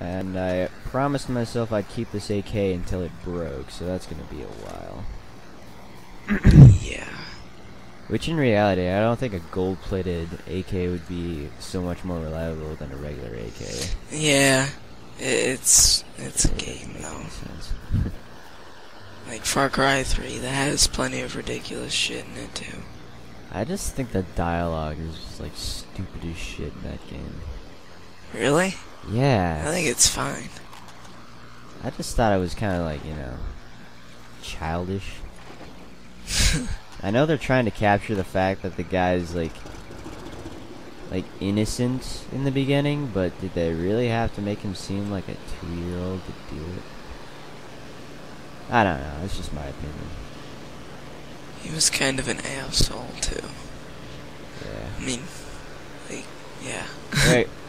and I promised myself I'd keep this AK until it broke, so that's gonna be a while. Yeah. Which in reality, I don't think a gold-plated AK would be so much more reliable than a regular AK. Yeah. It's it's a game though. Like Far Cry 3, that has plenty of ridiculous shit in it too. I just think the dialogue is just, like stupid as shit in that game. Really? Yeah. I think it's fine. I just thought it was kind of like, you know, childish. I know they're trying to capture the fact that the guy's like like innocent in the beginning, but did they really have to make him seem like a 2-year-old to do it? I don't know. It's just my opinion. He was kind of an asshole too. Yeah. I mean, like, yeah. Alright.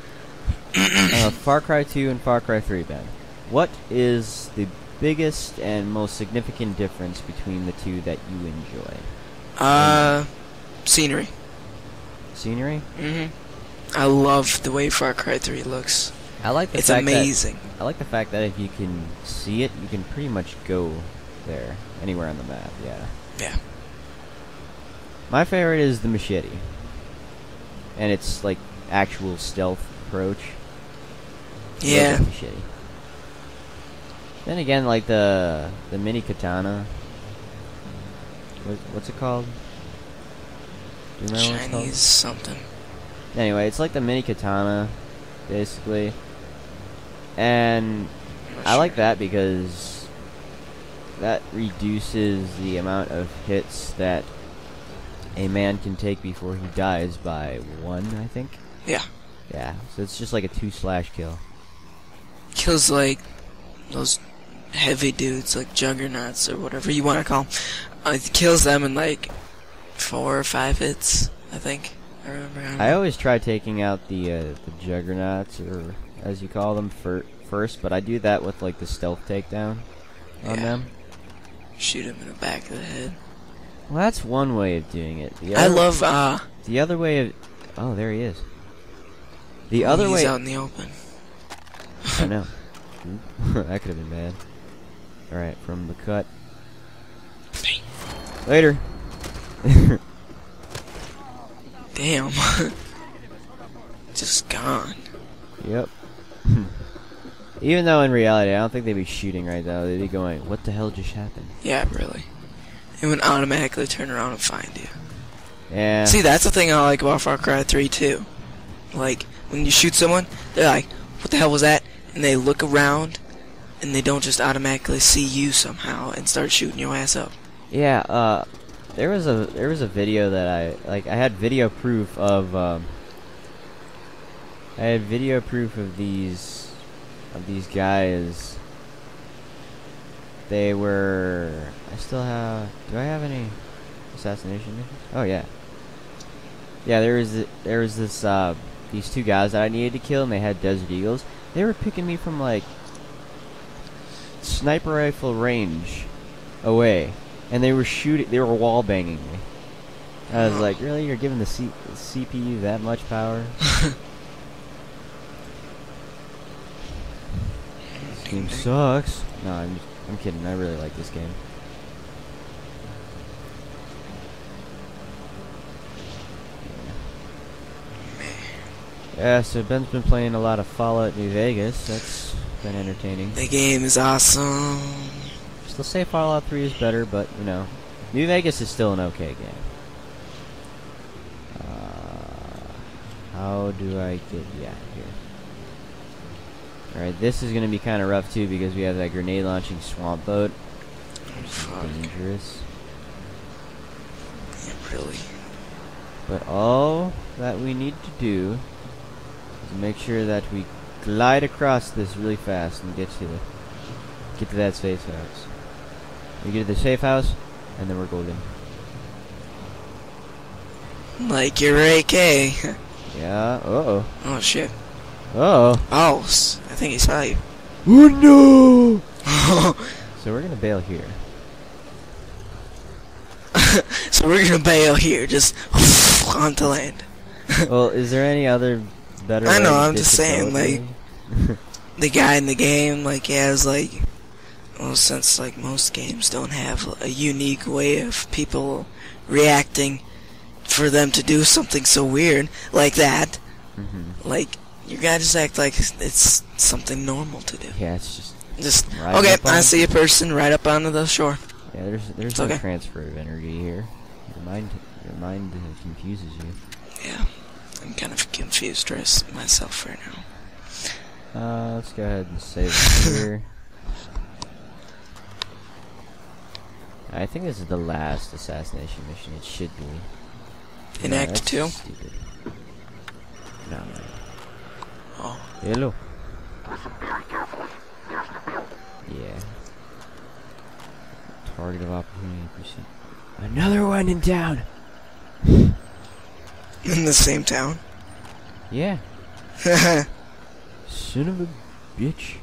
uh, Far Cry 2 and Far Cry 3, Ben. What is the biggest and most significant difference between the two that you enjoy? Uh, scenery. Scenery? hmm I love the way Far Cry 3 looks. I like the It's fact that amazing. I like the fact that if you can see it, you can pretty much go there, anywhere on the map. Yeah. Yeah. My favorite is the machete, and it's like actual stealth approach. Yeah. machete. Then again, like the the mini katana. What, what's it called? Do you remember what it's called? Chinese something. Anyway, it's like the mini katana, basically. And I like sure. that because that reduces the amount of hits that a man can take before he dies by one, I think. Yeah. Yeah, so it's just like a two slash kill. Kills like those heavy dudes, like juggernauts or whatever you want to call 'em. Uh, it kills them in like four or five hits, I think. I remember. don't I always try taking out the uh, the juggernauts, or as you call them, fir- first, but I do that with like the stealth takedown on Yeah. them. Shoot him in the back of the head. Well, that's one way of doing it. The I love, uh, the other way of. Oh, there he is. The other he's way. out in the open. I know. that could have been bad. Alright, from the cut. Later. Damn. Just gone. yep. Even though in reality, I don't think they'd be shooting right now. They'd be going, what the hell just happened? Yeah, really. It would automatically turn around and find you. Yeah. See, that's the thing I like about Far Cry 3 too. Like, when you shoot someone, they're like, what the hell was that? And they look around, and they don't just automatically see you somehow and start shooting your ass up. Yeah, uh, there was a there was a video that I like. I had video proof of. Um, I had video proof of these of these guys. They were. I still have. Do I have any assassination? Oh yeah. Yeah, there was there was this uh, these two guys that I needed to kill, and they had Desert Eagles. They were picking me from like sniper rifle range away, and they were shooting. They were wall banging me. I was like, really? You're giving the, C- CPU that much power? this game sucks. No, I'm I'm kidding. I really like this game. Yeah, so Ben's been playing a lot of Fallout New Vegas. That's been entertaining. The game is awesome. Still say Fallout 3 is better, but, you know, New Vegas is still an okay game. Uh, how do I get yeah here? Alright, this is going to be kind of rough, too, because we have that grenade launching swamp boat. Oh. Dangerous. Yeah, really. But all that we need to do make sure that we glide across this really fast and get to the get to that safe house. We get to the safe house, and then we're golden. Like your AK. Yeah. Uh oh. oh shit. Uh oh. Oh, I think he saw you. Oh no! So we're gonna bail here. so we're gonna bail here, just onto land. well, is there any other better? I know, I'm just saying, like- the guy in the game like he has like well since like most games don't have a unique way of people reacting for them to do something so weird like that hmm like you gotta just act like it's something normal to do Yeah, it's just just Right okay i see a person right up onto the shore yeah. There's there's It's no okay. transfer of energy here. Your mind your mind confuses you. yeah i'm kind of confused res- myself right now Uh, let's go ahead and save it here. I think this is the last assassination mission. It should be. in No, act that's two Stupid. No. no. oh Hello. Yeah. Target of opportunity pursuit. Another one in town. In the same town Yeah. Son of a bitch.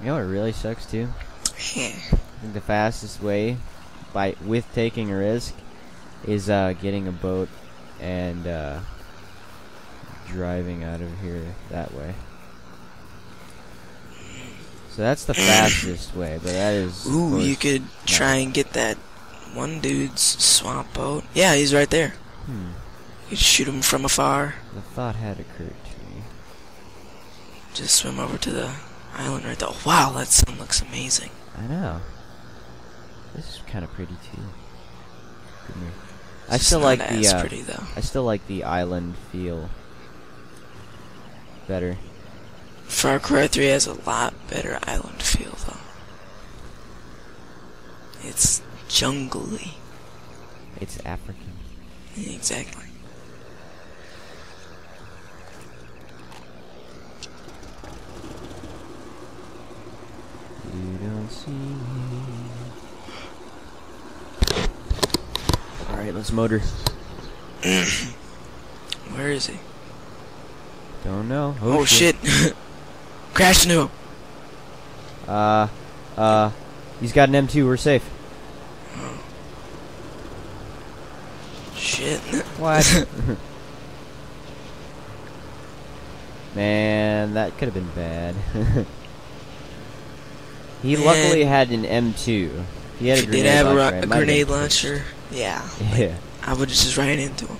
You know what really sucks too? Yeah. I think the fastest way, by with taking a risk, is uh, getting a boat and uh, driving out of here that way. So that's the fastest way, but that is. Ooh, you could try and get that one dude's swamp boat. Yeah, he's right there. Hmm. You shoot him from afar. The thought had occurred to me. Just swim over to the island right there. Wow, that sun looks amazing. I know. This is kind of pretty too. I still like the. Uh, pretty. I still like the island feel better. Far Cry 3 has a lot better island feel though. It's jungly. It's African. Exactly. You don't see me. Alright, let's motor. Where is he? Don't know. Oh, shit. Crash into him. Uh, uh, he's got an M2. We're safe. Shit. What? Man, that could have been bad. he Man. luckily had an M2. He had if a grenade did have launcher. a been grenade launcher, yeah, Yeah. I would have just ran into him.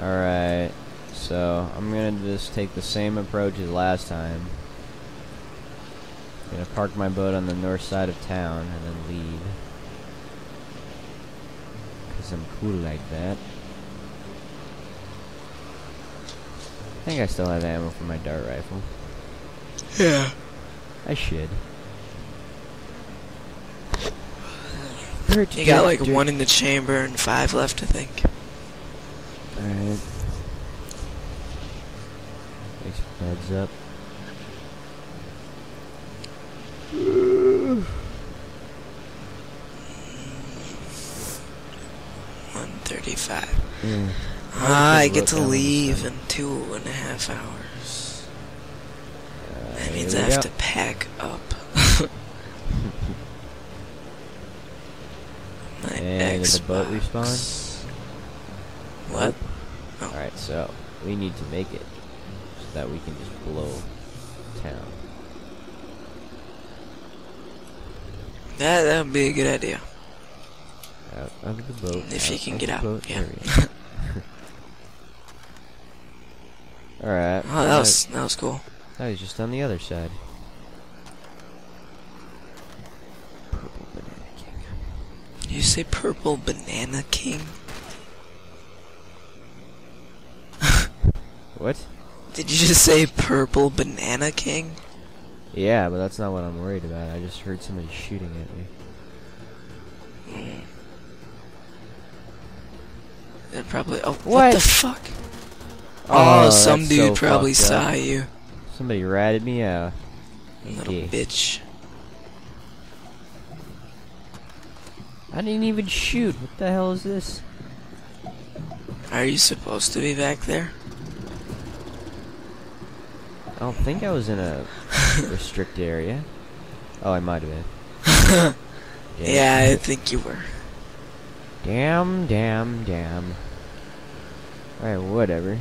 Alright, so I'm gonna just take the same approach as last time. I'm Gonna park my boat on the north side of town and then leave. Cause I'm cool like that. I think I still have ammo for my dart rifle. Yeah. I should. You got like one in the chamber and five left, I think. Alright. Thanks for the heads up. One thirty-five. Mm. Ah, I get to down on the leave in two and a half hours. Uh, That means I have go. to pack up. My And did the boat Xbox. respawn? What? Oh. Alright, so we need to make it so that we can just blow town. That that would be a good idea. Out of the boat. If you out can of get out, boat, yeah. there we go. Alright. Oh, that was that was cool. Oh, that was just on the other side. Purple banana king. You say purple banana king? What? Did you just say purple banana king? Yeah, but that's not what I'm worried about. I just heard somebody shooting at me. They're probably. Oh, what, What? the fuck? Oh, oh some dude so probably fucked up. saw you. Somebody ratted me out. Little Yeah. bitch. I didn't even shoot. What the hell is this? Are you supposed to be back there? I don't think I was in a restricted area. Oh, I might have been. Yeah, I think you were. Damn, damn, damn. Alright, whatever.